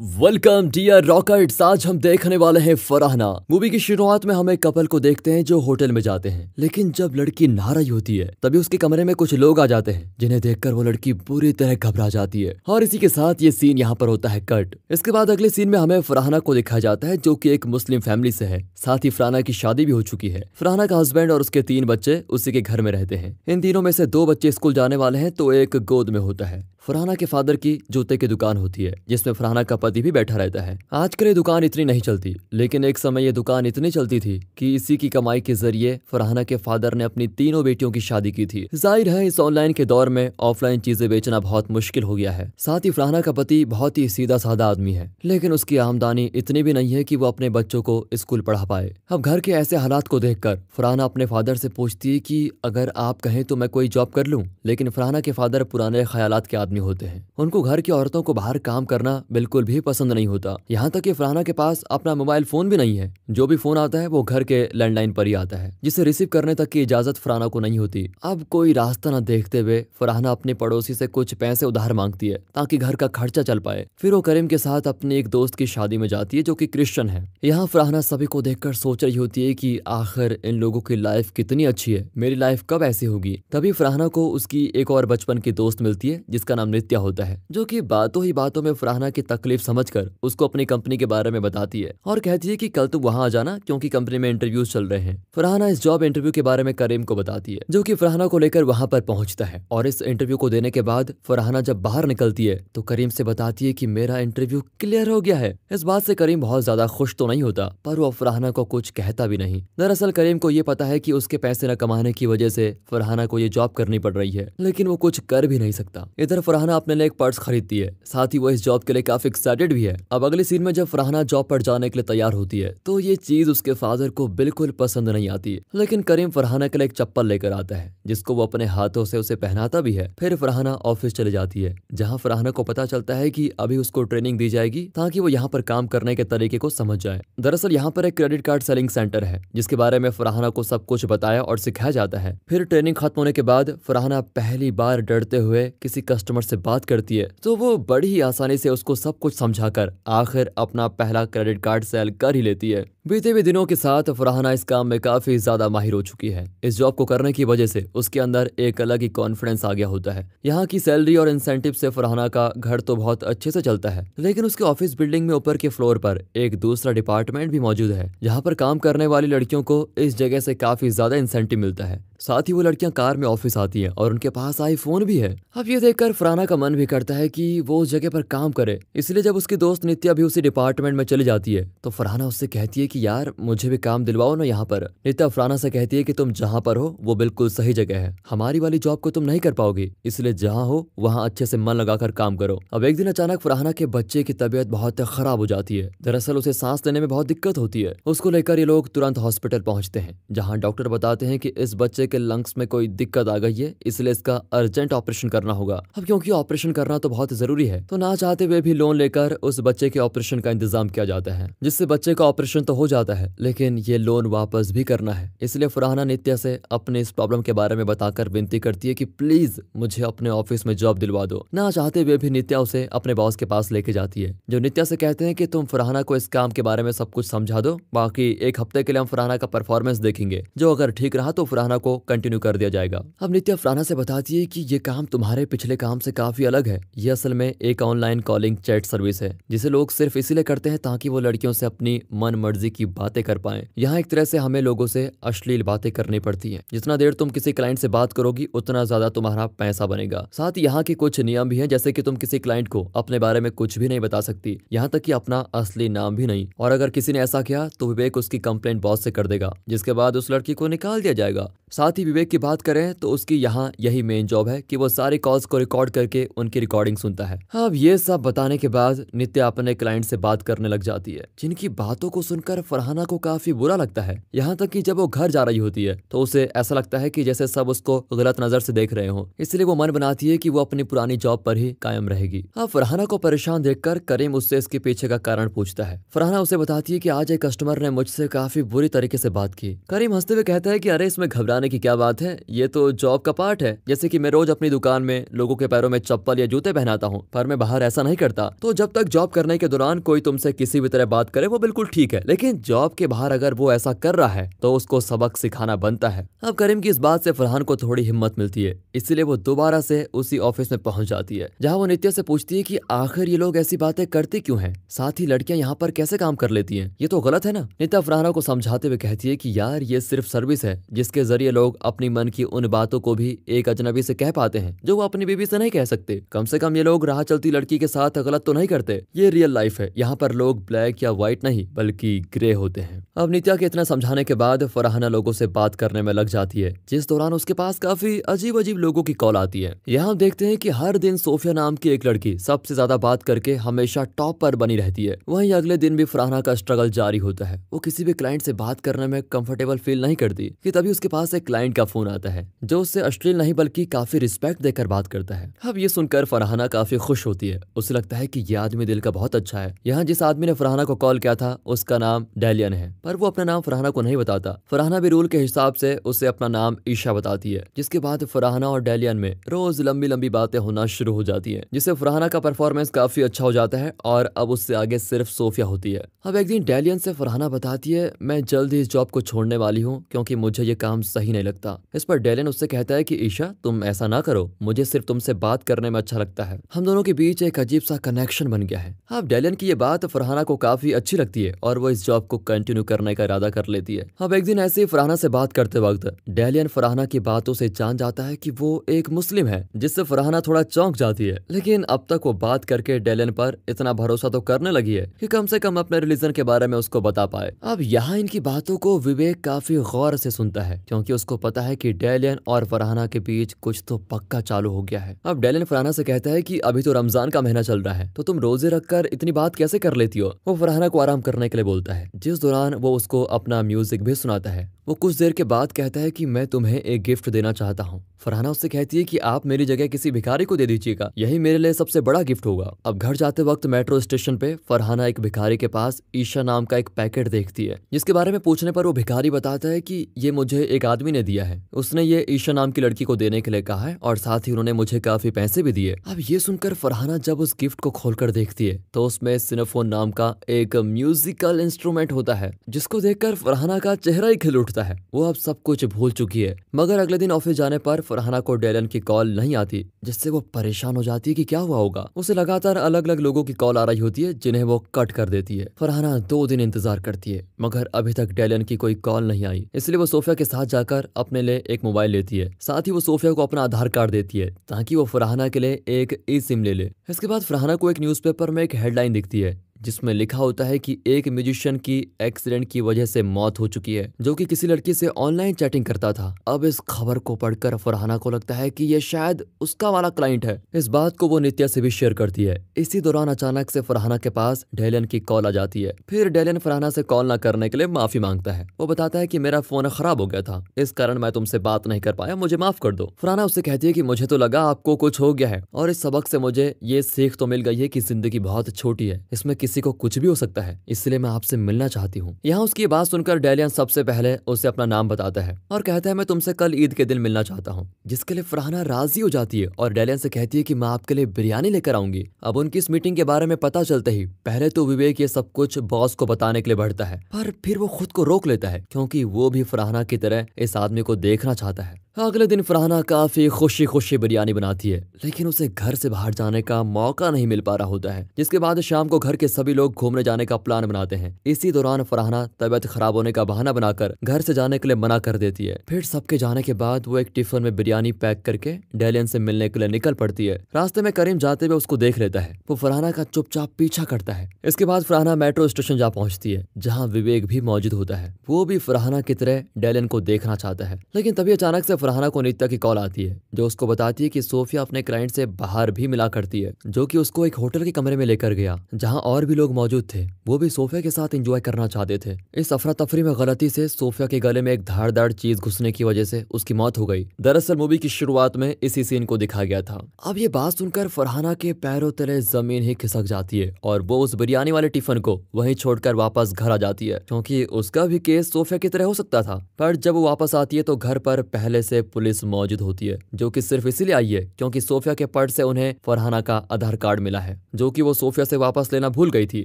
Welcome dear rockets आज हम देखने वाले हैं फराहना। मूवी की शुरुआत में हम एक कपल को देखते हैं जो होटल में जाते हैं। लेकिन जब लड़की नहा रही होती है, तभी उसके कमरे में कुछ लोग आ जाते हैं, जिन्हें देखकर वो लड़की बुरी तरह घबरा जाती है। और इसी के साथ ये सीन यहाँ पर होता है कट इसके बाद अगले सीन में हमें फराहना को दिखाया जाता है, जो की एक मुस्लिम फैमिली से है। साथ ही फराना की शादी भी हो चुकी है। फराहना का हस्बैंड और उसके तीन बच्चे उसी के घर में रहते हैं। इन तीनों में से दो बच्चे स्कूल जाने वाले हैं तो एक गोद में होता है। फरहाना के फादर की जूते की दुकान होती है, जिसमें फरहाना का पति भी बैठा रहता है। आजकल ये दुकान इतनी नहीं चलती, लेकिन एक समय ये दुकान इतनी चलती थी कि इसी की कमाई के ज़रिए फरहाना के फादर ने अपनी तीनों बेटियों की शादी की थी। ज़ाहिर है, इस ऑनलाइन के दौर में ऑफलाइन चीज़ें बेचना बहुत मुश्किल हो गया है। साथ ही फरहाना का पति बहुत ही सीधा साधा आदमी है, लेकिन उसकी आमदनी इतनी भी नहीं है की वो अपने बच्चों को स्कूल पढ़ा पाए। अब घर के ऐसे हालात को देखकर फरहाना अपने फादर से पूछती है की, अगर आप कहें तो मैं कोई जॉब कर लूँ? लेकिन फरहाना के फादर पुराने ख्याल के आदमी होते हैं। उनको घर की औरतों को बाहर काम करना बिल्कुल भी पसंद नहीं होता। यहाँ तक कि फरहाना के पास अपना मोबाइल फ़ोन भी नहीं है। जो भी फ़ोन आता है, वो घर के लैंडलाइन पर ही आता है, जिसे रिसीव करने तक की इजाज़त फरहाना को नहीं होती। अब कोई रास्ता न देखते हुए फरहाना अपने पड़ोसी से कुछ पैसे उधार मांगती है, ताकि घर का खर्चा चल पाए। फिर वो करीम के साथ अपने एक दोस्त की शादी में जाती है, जो की क्रिश्चियन है। यहाँ फरहाना सभी को देखकर सोच रही होती है की आखिर इन लोगों की लाइफ कितनी अच्छी है। मेरी लाइफ कब ऐसी होगी? तभी फरहाना को उसकी एक और बचपन की दोस्त मिलती है, जिसका नाम नित्या होता है, जो कि बातों ही बातों में फरहाना की तकलीफ़ समझकर उसको अपनी कंपनी के बारे में बताती है और कहती है कि कल तुम वहाँ आ जाना क्योंकि कंपनी में इंटरव्यूज़ चल रहे हैं। फरहाना इस जॉब इंटरव्यू के बारे में करीम को बताती है, जो कि फरहाना को लेकर वहाँ पर पहुँचता है और इस इंटरव्यू को देने के बाद फरहाना जब बाहर निकलती है तो करीम से बताती है की मेरा इंटरव्यू क्लियर हो गया है। इस बात से करीम बहुत ज़्यादा खुश तो नहीं होता, पर वो फरहाना को कुछ कहता भी नहीं। दरअसल करीम को ये पता है कि उसके पैसे न कमाने की वजह से फरहाना को ये जॉब करनी पड़ रही है, लेकिन वो कुछ कर भी नहीं सकता। इधर फरहाना अपने लिए एक पर्स खरीदती है। साथ ही वो इस जॉब के लिए काफ़ी एक्साइटेड भी है। अब अगले सीन में जब फरहाना जॉब पर जाने के लिए तैयार होती है तो ये चीज़ उसके फादर को बिल्कुल पसंद नहीं आती है। लेकिन करीम फरहाना के लिए एक चप्पल लेकर आता है, जिसको वो अपने हाथों से उसे पहनाता भी है। फिर फरहाना ऑफ़िस चले जाती है, जहाँ फरहाना को पता चलता है की अभी उसको ट्रेनिंग दी जाएगी, ताकि वो यहाँ पर काम करने के तरीके को समझ जाए। दरअसल यहाँ पर एक क्रेडिट कार्ड सेलिंग सेंटर है, जिसके बारे में फरहाना को सब कुछ बताया और सिखाया जाता है। फिर ट्रेनिंग खत्म होने के बाद फरहाना पहली बार डरते हुए किसी कस्टमर से बात करती है तो वो बड़ी ही आसानी से उसको सब कुछ समझाकर आखिर अपना पहला क्रेडिट कार्ड सेल कर ही लेती है। बीते हुए दिनों के साथ फरहाना इस काम में काफ़ी ज़्यादा माहिर हो चुकी है। इस जॉब को करने की वजह से उसके अंदर एक अलग ही कॉन्फिडेंस आ गया होता है। यहाँ की सैलरी और इंसेंटिव से फरहाना का घर तो बहुत अच्छे से चलता है, लेकिन उसके ऑफ़िस बिल्डिंग में ऊपर के फ्लोर पर एक दूसरा डिपार्टमेंट भी मौजूद है, जहाँ पर काम करने वाली लड़कियों को इस जगह से काफ़ी ज़्यादा इंसेंटिव मिलता है। साथ ही वो लड़कियाँ कार में ऑफ़िस आती हैं और उनके पास आईफोन भी है। अब ये देखकर फराना का मन भी करता है कि वो उस जगह पर काम करे। इसलिए जब उसकी दोस्त नित्या भी उसी डिपार्टमेंट में चली जाती है तो फरहाना उससे कहती है कि, यार, मुझे भी काम दिलवाओ ना यहाँ पर। नित्या फराना से कहती है कि, तुम जहाँ पर हो, वो बिल्कुल सही जगह है। हमारी वाली जॉब को तुम नहीं कर पाओगी। इसलिए जहाँ हो, वहाँ अच्छे से मन लगाकर काम करो। अब एक दिन अचानक फरहाना के बच्चे की तबीयत बहुत खराब हो जाती है। दरअसल उसे सांस लेने में बहुत दिक्कत होती है। उसको लेकर ये लोग तुरंत हॉस्पिटल पहुँचते हैं, जहाँ डॉक्टर बताते हैं कि इस बच्चे के लंग्स में कोई दिक्कत आ गई है, इसलिए इसका अर्जेंट ऑपरेशन करना होगा। अब क्योंकि ऑपरेशन करना तो बहुत ज़रूरी है। तो ना चाहते हुए भी लोन लेकर उस बच्चे के ऑपरेशन का इंतज़ाम किया जाता है, जिससे बच्चे का ऑपरेशन तो हो जाता है, लेकिन ये लोन वापस भी करना है। इसलिए फरहाना नित्या से अपने इस प्रॉब्लम के बारे में बताकर विनती करती है की प्लीज़ मुझे अपने ऑफ़िस में जॉब दिलवा दो। ना चाहते हुए भी नित्या उसे अपने बॉस के पास लेके जाती है, जो नित्या से कहते हैं कि तुम फरहाना को इस काम के बारे में सब कुछ समझा दो, बाकी एक हफ़्ते के लिए हम फरहाना का परफॉर्मेंस देखेंगे। जो अगर ठीक रहा तो फरहाना को कंटिन्यू कर दिया जाएगा। अब नित्या फरहाना से बताती है कि ये काम तुम्हारे पिछले काम से काफ़ी अलग है। ये असल में एक ऑनलाइन कॉलिंग चैट सर्विस है, जिसे लोग सिर्फ़ इसीलिए करते हैं ताकि वो लड़कियों से अपनी मन मर्ज़ी की बातें कर पाए। यहाँ एक तरह से हमें लोगों से अश्लील बातें करनी पड़ती है। जितना देर तुम किसी क्लाइंट से बात करोगी, उतना ज़्यादा तुम्हारा पैसा बनेगा। साथ यहाँ के कुछ नियम भी है, जैसे की तुम किसी क्लाइंट को अपने बारे में कुछ भी नहीं बता सकती। यहाँ तक की अपना असली नाम भी नहीं। और अगर किसी ने ऐसा किया तो विवेक उसकी कंप्लेंट बॉस से कर देगा, जिसके बाद उस लड़की को निकाल दिया जाएगा। साथ ही विवेक की बात करें तो उसकी यहाँ यही मेन जॉब है कि वो सारे कॉल्स को रिकॉर्ड करके उनकी रिकॉर्डिंग सुनता है। अब ये सब बताने के बाद नित्या अपने क्लाइंट से बात करने लग जाती है। जिनकी बातों को सुनकर फरहाना को काफ़ी बुरा लगता है। यहाँ तक कि जब वो घर जा रही होती है तो उसे ऐसा लगता है कि जैसे सब उसको गलत नज़र से देख रहे हो। इसलिए वो मन बनाती है कि वो अपनी पुरानी जॉब पर ही कायम रहेगी। अब फरहाना को परेशान देखकर करीम उससे इसके पीछे का कारण पूछता है। फरहाना उसे बताती है कि आज एक कस्टमर ने मुझसे काफ़ी बुरी तरीके से बात की। करीम हँसते हुए कहता है कि अरे इसमें घबराने घबराने की क्या बात है? ये तो जॉब का पार्ट है। जैसे कि मैं रोज अपनी दुकान में लोगों के पैरों में चप्पल या जूते पहनाता हूँ, पर मैं बाहर ऐसा नहीं करता। तो जब तक जॉब करने के दौरान कोई तुमसे किसी भी तरह बात करे, वो बिल्कुल ठीक है। लेकिन जॉब के बाहर अगर वो ऐसा कर रहा है तो उसको सबक सिखाना बनता है। अब करीम की इस बात से फरहान को थोड़ी हिम्मत मिलती है। इसलिए वो दोबारा से उसी ऑफ़िस में पहुँच जाती है, जहाँ वो नित्या से पूछती है की आखिर ये लोग ऐसी बातें करते क्यों है? साथ ही लड़कियाँ यहाँ पर कैसे काम कर लेती है? ये तो गलत है ना? नित्या फरहाना को समझाते हुए कहती है की यार, ये सिर्फ़ सर्विस है, जिसके ज़रिए लोग अपनी मन की उन बातों को भी एक अजनबी से कह पाते हैं, जो वो अपनी बीबी से नहीं कह सकते। कम से कम ये लोग राह चलती लड़की के साथ गलत तो नहीं करते। ये रियल लाइफ है। यहाँ पर लोग ब्लैक या व्हाइट नहीं, बल्कि ग्रे होते हैं। अब नित्या के इतना समझाने के बाद फरहाना लोगों से बात करने में लग जाती है, जिस दौरान उसके पास काफ़ी अजीब अजीब लोगों की कॉल आती है। यहाँ देखते हैं कि हर दिन सोफिया नाम की एक लड़की सबसे ज़्यादा बात करके हमेशा टॉप पर बनी रहती है। वहीं अगले दिन भी फरहाना का स्ट्रगल जारी होता है। वो किसी भी क्लाइंट से बात करने में कंफर्टेबल फील नहीं करती, कि तभी उसके पास एक क्लाइंट का फ़ोन आता है, जो उससे अश्लील नहीं बल्कि काफ़ी रिस्पेक्ट देकर बात करता है। अब ये सुनकर फरहाना काफ़ी खुश होती है। उसे लगता है कि ये आदमी दिल का बहुत अच्छा है। यहाँ जिस आदमी ने फरहाना को कॉल किया था, उसका नाम डेलियन है। पर वो अपना नाम फरहाना को नहीं बताता। फरहाना भी रूल के हिसाब से उसे अपना नाम ईशा बताती है, जिसके बाद फरहाना और डेलियन में रोज लंबी लंबी बातें होना शुरू हो जाती है, जिससे फरहाना का परफॉर्मेंस काफ़ी अच्छा हो जाता है और अब उससे आगे सिर्फ़ सोफिया होती है। अब एक दिन डेलियन से फरहाना बताती है, मैं जल्द ही इस जॉब को छोड़ने वाली हूँ, क्योंकि मुझे ये काम सही नहीं लगता। इस पर डेलियन उससे कहता है कि, ईशा, तुम ऐसा ना करो। मुझे सिर्फ़ तुमसे बात करने में अच्छा लगता है। हम दोनों के बीच एक अजीब सा कनेक्शन बन गया है। अब डेलियन की ये बात फरहाना को काफ़ी अच्छी लगती है और वो इस जॉब को कंटिन्यू करने का इरादा कर लेती है। अब एक दिन ऐसे ही फरहाना से बात करते वक्त डेलियन फरहाना की बातों से जान जाता है कि वो एक मुस्लिम है, जिससे फरहाना थोड़ा चौंक जाती है। लेकिन अब तक वो बात करके डेलियन पर इतना भरोसा तो करने लगी है कि कम से कम अपने रिलीजन के बारे में उसको बता पाए। अब यहाँ इनकी बातों को विवेक काफ़ी गौर से सुनता है, क्योंकि उसको पता है कि डेलियन और फराहना के बीच कुछ तो पक्का चालू हो गया है। अब डेलियन फरहाना से कहता है कि अभी तो रमज़ान का महीना चल रहा है तो तुम रोज़े रखकर इतनी बात कैसे कर लेती हो? वो फरहाना को आराम करने के लिए बोलता है। जिस दौरान वो उसको अपना म्यूज़िक भी सुनाता है। वो कुछ देर के बाद कहता है कि मैं तुम्हें एक गिफ्ट देना चाहता हूँ। फरहाना उससे कहती है कि आप मेरी जगह किसी भिखारी को दे दीजिएगा। यही मेरे लिए सबसे बड़ा गिफ्ट होगा। अब घर जाते वक्त मेट्रो स्टेशन पे फरहाना एक भिखारी के पास ईशा नाम का एक पैकेट देखती है, जिसके बारे में पूछने पर वो भिखारी बताता है कि ये मुझे एक आदमी ने दिया है। उसने ये ईशा नाम की लड़की को देने के लिए कहा है और साथ ही उन्होंने मुझे काफ़ी पैसे भी दिए। अब ये सुनकर फरहाना जब उस गिफ्ट को खोलकर देखती है तो उसमें सिनेफोन नाम का एक म्यूजिकल इंस्ट्रूमेंट होता है, जिसको देखकर फरहाना का चेहरा ही खिल उठता है। वो अब सब कुछ भूल चुकी है। मगर अगले दिन ऑफ़िस जाने पर फरहाना को डेलन की कॉल नहीं आती, जिससे वो परेशान हो जाती है कि क्या हुआ होगा। उसे लगातार अलग अलग लोगों की कॉल आ रही होती है, जिन्हें वो कट कर देती है। फरहाना दो दिन इंतज़ार करती है, मगर अभी तक डेलन की कोई कॉल नहीं आई। इसलिए वो सोफिया के साथ जाकर अपने लिए एक मोबाइल लेती है। साथ ही वो सोफिया को अपना आधार कार्ड देती है, ताकि वो फरहाना के लिए एक ई सिम ले ले। इसके बाद फरहाना को एक न्यूज़पेपर में एक हेडलाइन दिखती है। जिसमें लिखा होता है कि एक म्यूजिशियन की एक्सीडेंट की वजह से मौत हो चुकी है, जो कि किसी लड़की से ऑनलाइन चैटिंग करता था। अब इस खबर को पढ़कर फरहाना को लगता है कि ये शायद उसका वाला क्लाइंट है। इस बात को वो नित्या से भी शेयर करती है। इसी दौरान अचानक से फरहाना के पास डेलियन की कॉल आ जाती है। फिर डेलियन फरहाना से कॉल न करने के लिए माफ़ी माँगता है। वो बताता है की मेरा फ़ोन खराब हो गया था। इस कारण मैं तुमसे बात नहीं कर पाया, मुझे माफ़ कर दो। फरहाना उससे कहती है की मुझे तो लगा आपको कुछ हो गया है, और इस सबक से मुझे ये सीख तो मिल गई है की ज़िंदगी बहुत छोटी है। इसमें किसी को कुछ भी हो सकता है, इसलिए मैं आपसे मिलना चाहती हूँ। यहाँ उसकी बात सुनकर डेलियन सबसे पहले उसे अपना नाम बताता है और कहता है, मैं तुमसे कल ईद के दिन मिलना चाहता हूँ, जिसके लिए फरहाना राज़ी हो जाती है। और डेलियन से कहती है कि मैं आपके लिए बिरयानी लेकर आऊँगी। अब उनकी इस मीटिंग के बारे में पता चलते ही, पहले तो विवेक ये सब कुछ बॉस को बताने के लिए बढ़ता है, पर फिर वो खुद को रोक लेता है, क्योंकि वो भी फरहाना की तरह इस आदमी को देखना चाहता है। अगले दिन फरहाना काफ़ी खुशी खुशी बिरयानी बनाती है, लेकिन उसे घर से बाहर जाने का मौका नहीं मिल पा रहा होता है, जिसके बाद शाम को घर के सभी लोग घूमने जाने का प्लान बनाते हैं। इसी दौरान फरहाना तबियत खराब होने का बहाना बनाकर घर से जाने के लिए मना कर देती है। फिर सबके जाने के बाद वो एक टिफ़िन में बिरयानी पैक करके डेलियन से मिलने के लिए निकल पड़ती है। रास्ते में करीम जाते हुए उसको देख लेता है। वो फरहाना का चुपचाप पीछा करता है। इसके बाद फरहाना मेट्रो स्टेशन जा पहुँचती है, जहाँ विवेक भी मौजूद होता है। वो भी फरहाना की तरह डेलियन को देखना चाहता है, लेकिन तभी अचानक से फरहाना को नित्या की कॉल आती है, जो उसको बताती है कि सोफिया अपने क्लाइंट से बाहर भी मिला करती है, जो कि उसको एक होटल के कमरे में लेकर गया, जहाँ और भी लोग मौजूद थे। वो भी सोफिया के साथ एंजॉय करना चाहते थे। इस अफरा तफरी में गलती से सोफिया के गले में एक धारदार चीज़ घुसने की वजह से उसकी मौत हो गई। दरअसल मूवी की शुरुआत में इसी सीन को दिखा गया था। अब ये बात सुनकर फरहाना के पैरों तले ज़मीन ही खिसक जाती है, और वो उस बिरयानी वाले टिफ़िन को वहीं छोड़कर वापस घर आ जाती है, क्योंकि उसका भी केस सोफिया की तरह हो सकता था। पर जब वो वापस आती है तो घर पर पहले से पुलिस मौजूद होती है, जो कि सिर्फ़ इसीलिए आई है क्योंकि सोफिया के पर्स से उन्हें फरहाना का आधार कार्ड मिला है, जो कि वो सोफिया से वापस लेना भूल गई थी।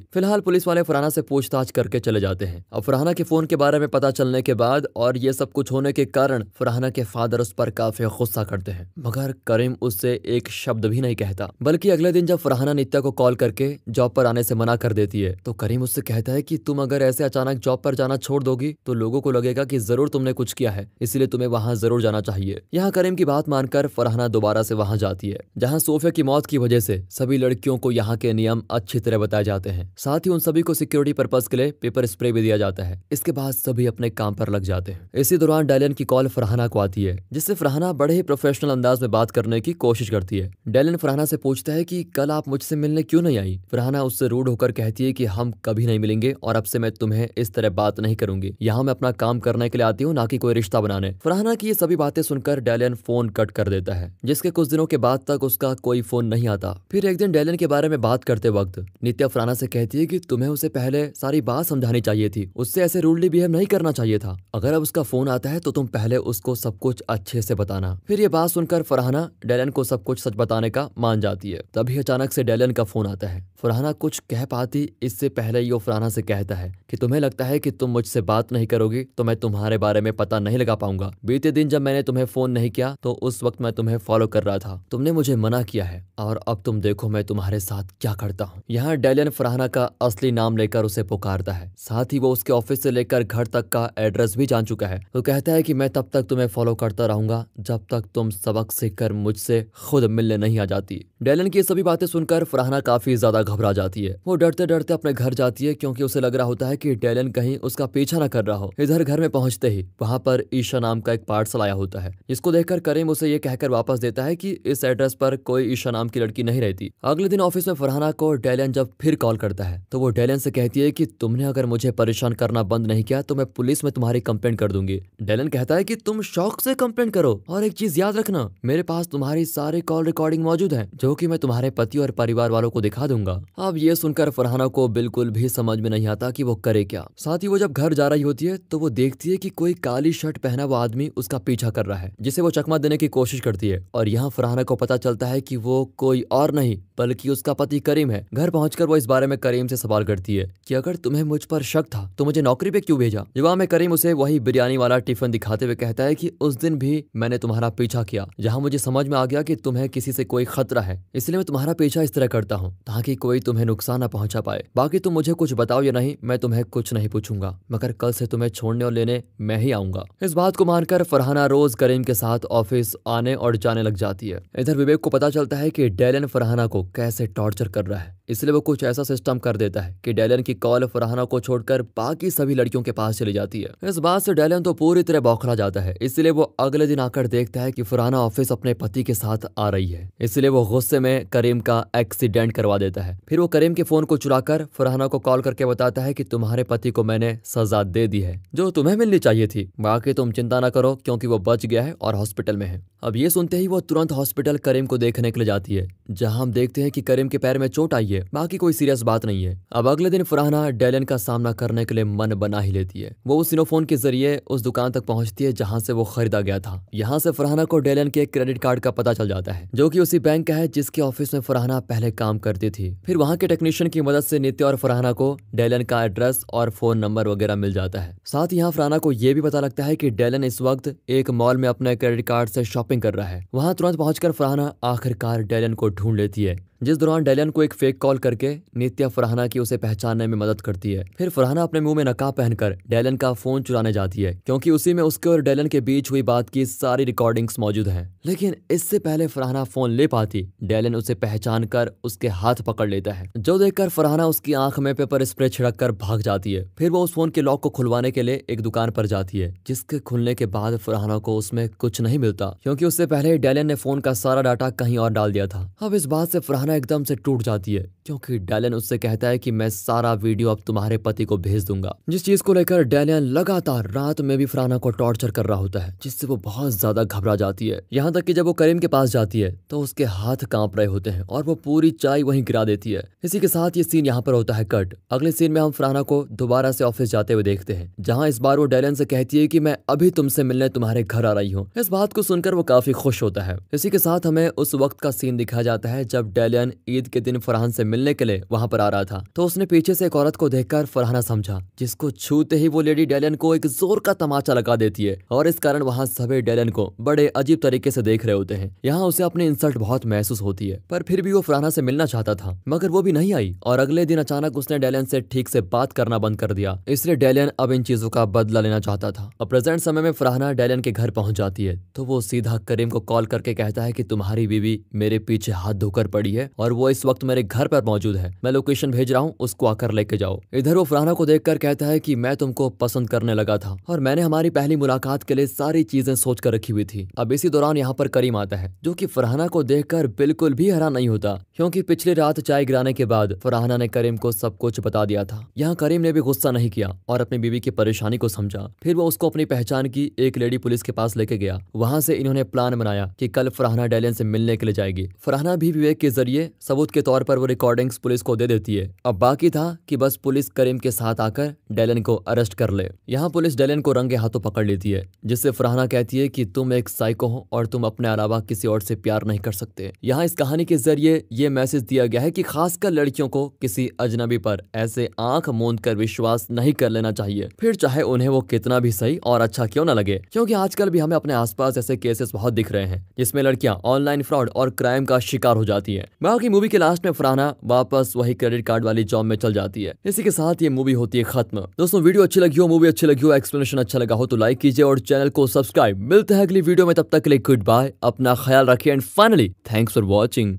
फ़िलहाल पुलिस वाले फरहाना से पूछताछ करके चले जाते हैं। अब फरहाना के फ़ोन के बारे में पता चलने के बाद और ये सब कुछ होने के कारण फरहाना के फादर उस पर काफ़ी गुस्सा करते हैं। मगर करीम उससे एक शब्द भी नहीं कहता, बल्कि अगले दिन जब फरहाना नित्या को कॉल करके जॉब पर आने से मना कर देती है तो करीम उससे कहता है कि तुम अगर ऐसे अचानक जॉब पर जाना छोड़ दोगी तो लोगों को लगेगा कि ज़रूर तुमने कुछ किया है, इसलिए तुम्हें वहाँ ज़रूर जाना चाहिए। यहाँ करीम की बात मानकर फरहाना दोबारा से वहाँ जाती है, जहाँ सोफिया की मौत की वजह से सभी लड़कियों को यहाँ के नियम अच्छी तरह बताए जाते हैं। साथ ही उन सभी को सिक्योरिटी पर्पज के लिए पेपर स्प्रे भी दिया जाता है। इसके बाद सभी अपने काम पर लग जाते हैं। इसी दौरान डैलियन की कॉल फरहाना को आती है, जिससे फरहाना बड़े ही प्रोफेशनल अंदाज में बात करने की कोशिश करती है। डैलियन फरहाना से पूछता है कि कल आप मुझसे मिलने क्यों नहीं आई? फरहाना उससे रूड होकर कहती है कि हम कभी नहीं मिलेंगे और अब से मैं तुम्हें इस तरह बात नहीं करूँगी। यहाँ मैं अपना काम करने के लिए आती हूँ, ना कि कोई रिश्ता बनाने। फरहाना की ये सभी बातें सुनकर डैलियन फ़ोन कट कर देता है, जिसके कुछ दिनों के बाद तक उसका कोई फ़ोन नहीं आता। फिर एक दिन डैलियन के बारे में बात करते वक्त, नित्या फरहाना से कहती है कि तुम्हें उसे पहले सारी बात समझानी चाहिए थी, उससे ऐसे रूडली बिहेव नहीं करना चाहिए था। अगर अब उसका फ़ोन आता है तो तुम पहले उसको सब कुछ अच्छे से बताना। फिर ये बात सुनकर फरहाना डैलन को सब कुछ सच बताने का मान जाती है। तभी अचानक से डैलन का फ़ोन आता है। फरहाना कुछ कह पाती, इससे पहले ही वो फरहाना से कहता है कि तुम्हें लगता है कि तुम मुझसे बात नहीं करोगी तो मैं तुम्हारे बारे में पता नहीं लगा पाऊँगा। बीते दिन जब मैंने तुम्हें फ़ोन नहीं किया तो उस वक्त मैं तुम्हें फॉलो कर रहा था। तुमने मुझे मना किया है, और अब तुम देखो मैं तुम्हारे साथ क्या करता हूँ। यहाँ डैलियन फरहाना का असली नाम लेकर उसे पुकारता है। साथ ही वो उसके ऑफ़िस से लेकर घर तक का एड्रेस भी जान चुका है। वो कहता है कि मैं तब तक तुम्हें फॉलो करता रहूँगा, जब तक तुम सबक सीख कर मुझसे खुद मिलने नहीं आ जाती। डेलन की सभी बातें सुनकर फरहाना काफ़ी ज़्यादा घबरा जाती है। वो डरते डरते अपने घर जाती है, क्योंकि उसे लग रहा होता है कि डैलन कहीं उसका पीछा न कर रहा हो। इधर घर में पहुँचते ही वहाँ पर ईशा नाम का एक पार्सल आया होता है। जिसको देखकर करीम उसे ये कहकर वापस देता है कि इस एड्रेस पर कोई ईशा नाम की लड़की नहीं रहती। अगले दिन ऑफ़िस में फरहाना को डैलन जब फिर कॉल करता है तो वो डैलन से कहती है कि तुमने अगर मुझे परेशान करना बंद नहीं किया तो मैं पुलिस में तुम्हारी कंप्लेंट कर दूँगी। डैलन कहता है कि तुम शौक से कंप्लेंट करो। और एक चीज़ याद रखना, मेरे पास तुम्हारी सारे कॉल रिकॉर्डिंग मौजूद है, जो की मैं तुम्हारे पति और परिवार वालों को दिखा दूँगा। अब ये सुनकर फरहाना को बिल्कुल भी समझ में नहीं आता कि वो करे क्या। साथ ही वो जब घर जा रही होती है तो वो देखती है कि कोई काली शर्ट पहना हुआ आदमी उसका पीछा कर रहा है, जिसे वो चकमा देने की कोशिश करती है। और यहाँ फरहाना को पता चलता है कि वो कोई और नहीं, बल्कि उसका पति करीम है। घर पहुंचकर वो इस बारे में करीम से सवाल करती है कि अगर तुम्हें मुझ पर शक था तो मुझे नौकरी पे क्यों भेजा? जवाब में करीम उसे वही बिरयानी वाला टिफ़िन दिखाते हुए कहता है कि उस दिन भी मैंने तुम्हारा पीछा किया, जहाँ मुझे समझ में आ गया कि तुम्हें किसी से कोई खतरा है। इसलिए मैं तुम्हारा पीछा इस तरह करता हूँ, ताकि कोई तुम्हें नुकसान न पहुँचा पाए। बाकी तुम मुझे कुछ बताओ या नहीं, मैं तुम्हें कुछ नहीं पूछूँगा, मगर कल से तुम्हें छोड़ने और लेने मैं ही आऊँगा। इस बात को मानकर फरहाना रोज करीम के साथ ऑफ़िस आने और जाने लग जाती है। इधर विवेक को पता चलता है कि डेलन फरहाना को कैसे टॉर्चर कर रहा है। इसलिए वो कुछ ऐसा सिस्टम कर देता है कि डेलन की कॉल फरहाना को छोड़कर बाकी सभी लड़कियों के पास चली जाती है। इस बात से डेलन तो पूरी तरह बौखला जाता है। इसलिए वो अगले दिन आकर देखता है कि फरहाना ऑफ़िस अपने पति के साथ आ रही है। इसलिए वो गुस्से में करीम का एक्सीडेंट करवा देता है। फिर वो करीम के फ़ोन को चुराकर फरहाना को कॉल करके बताता है कि तुम्हारे पति को मैंने सजा दे दी है, जो तुम्हें मिलनी चाहिए थी। बाकी तुम चिंता न करो, क्योंकि वो बच गया है और हॉस्पिटल में है। अब ये सुनते ही वो तुरंत हॉस्पिटल करीम को देखने के लिए जाती है, जहाँ हम देखते हैं कि करीम के पैर में चोट आई है, बाकी कोई सीरियस बात नहीं है। अब अगले दिन फरहाना डेलन का सामना करने के लिए मन बना ही लेती है। वो उस सिनोफोन के ज़रिए उस दुकान तक पहुँचती है, जहाँ से वो खरीदा गया था। यहाँ से फरहाना को डेलन के क्रेडिट कार्ड का पता चल जाता है, जो की उसी बैंक का है, जिसके ऑफ़िस में फरहाना पहले काम करती थी। फिर वहाँ के टेक्नीशियन की मदद से नित्य और फरहाना को डेलन का एड्रेस और फ़ोन नंबर वगैरह मिल जाता है। साथ ही यहाँ फरहाना को यह भी पता लगता है की डेलन इस वक्त एक मॉल में अपने क्रेडिट कार्ड से शॉपिंग कर रहा है। वहाँ तुरंत पहुंचकर फराना आखिरकार डेलन को ढूंढ लेती है। जिस दौरान डेलियन को एक फेक कॉल करके नित्या फरहाना की उसे पहचानने में मदद करती है। फिर फरहाना अपने मुँह में नकाब पहनकर डेलियन का फ़ोन चुराने जाती है, क्योंकि उसी में उसके और डेलियन के बीच हुई बात की सारी रिकॉर्डिंग्स मौजूद हैं। लेकिन इससे पहले फरहाना फ़ोन ले पाती, डेलियन उसे पहचान कर उसके हाथ पकड़ लेता है। जो देखकर फरहाना उसकी आँख में पेपर स्प्रे छिड़क कर भाग जाती है, फिर वो उस फ़ोन के लॉक को खुलवाने के लिए एक दुकान पर जाती है, जिसके खुलने के बाद फरहाना को उसमें कुछ नहीं मिलता, क्योंकि उससे पहले डेलियन ने फ़ोन का सारा डाटा कहीं और डाल दिया था। अब इस बात से फरहाना एकदम से टूट जाती है, क्योंकि डेलियन उससे कहता है कि मैं सारा वीडियो अब तुम्हारे पति को भेज दूँगा। जिस चीज़ को लेकर डेलियन लगातार रात में भी फरहाना को टॉर्चर कर रहा होता है, जिससे वो बहुत ज़्यादा घबरा जाती है। यहाँ तक कि जब वो करीम के पास जाती है तो उसके हाथ काँप रहे होते हैं और वो पूरी चाय वहीं गिरा देती है। इसी के साथ ये सीन यहाँ पर होता है कट। अगले सीन में हम फरहाना को दोबारा से ऑफ़िस जाते हुए देखते हैं, जहाँ इस बार वो डेलियन से कहती है की मैं अभी तुमसे मिलने तुम्हारे घर आ रही हूँ। इस बात को सुनकर वो काफ़ी खुश होता है। इसी के साथ हमें उस वक्त का सीन दिखाया जाता है जब डेलियन ईद के दिन फरहान से मिलने के लिए वहाँ पर आ रहा था तो उसने पीछे से एक औरत को देखकर फरहाना समझा, जिसको छूते ही वो लेडी डेलियन को एक ज़ोर का तमाचा लगा देती है, और इस कारण वहाँ सभी डेलियन को बड़े अजीब तरीके से देख रहे होते हैं। यहाँ उसे अपनी इंसल्ट बहुत महसूस होती है, पर फिर भी वो फरहाना से मिलना चाहता था, मगर वो भी नहीं आई, और अगले दिन अचानक उसने डेलियन से ठीक से बात करना बंद कर दिया। इसलिए डेलियन अब इन चीज़ों का बदला लेना चाहता था। और प्रेजेंट समय में फरहाना डेलियन के घर पहुँच जाती है तो वो सीधा करीम को कॉल करके कहता है कि तुम्हारी बीवी मेरे पीछे हाथ धोकर पड़ी है और वो इस वक्त मेरे घर पर मौजूद है। मैं लोकेशन भेज रहा हूँ, उसको आकर लेके जाओ। इधर वो फरहाना को देखकर कहता है कि मैं तुमको पसंद करने लगा था और मैंने हमारी पहली मुलाकात के लिए सारी चीज़ें सोच कर रखी हुई थी। अब इसी दौरान यहाँ पर करीम आता है, जो की फरहाना को देखकर बिल्कुल भी हैरान नहीं होता, क्योंकि पिछली रात चाय गिराने के बाद फरहाना ने करीम को सब कुछ बता दिया था। यहाँ करीम ने भी गुस्सा नहीं किया और अपनी बीवी की परेशानी को समझा। फिर वो उसको अपनी पहचान की एक लेडी पुलिस के पास लेके गया। वहाँ से इन्होंने प्लान बनाया कि कल फरहाना डेलियन से मिलने के लिए जाएगी। फरहाना भी विवेक के ज़रिए सबूत के तौर पर वो रिकॉर्डिंग्स पुलिस को दे देती है। अब बाकी था कि बस पुलिस करीम के साथ आकर डेलन को अरेस्ट कर ले। यहाँ पुलिस डेलन को रंगे हाथों पकड़ लेती है, जिससे फरहाना कहती है कि तुम एक साइको हो और तुम अपने अलावा किसी और से प्यार नहीं कर सकते। यहाँ इस कहानी के ज़रिए ये मैसेज दिया गया है कि खासकर लड़कियों को किसी अजनबी पर ऐसे आँख मूंद कर विश्वास नहीं कर लेना चाहिए। फिर चाहे उन्हें वो कितना भी सही और अच्छा क्यों ना लगे, क्योंकि आजकल भी हमें अपने आसपास ऐसे केसेस बहुत दिख रहे हैं, जिसमें लड़कियाँ ऑनलाइन फ्रॉड और क्राइम का शिकार हो जाती है। बाकी मूवी के लास्ट में फराना वापस वही क्रेडिट कार्ड वाली जॉब में चल जाती है। इसी के साथ ये मूवी होती है खत्म। दोस्तों वीडियो अच्छी लगी हो मूवी अच्छी लगी हो एक्सप्लेनेशन अच्छा लगा हो तो लाइक कीजिए और चैनल को सब्सक्राइब मिलते हैं अगली वीडियो में, तब तक के लिए गुड बाय अपना ख्याल रखिए and finally thanks for watching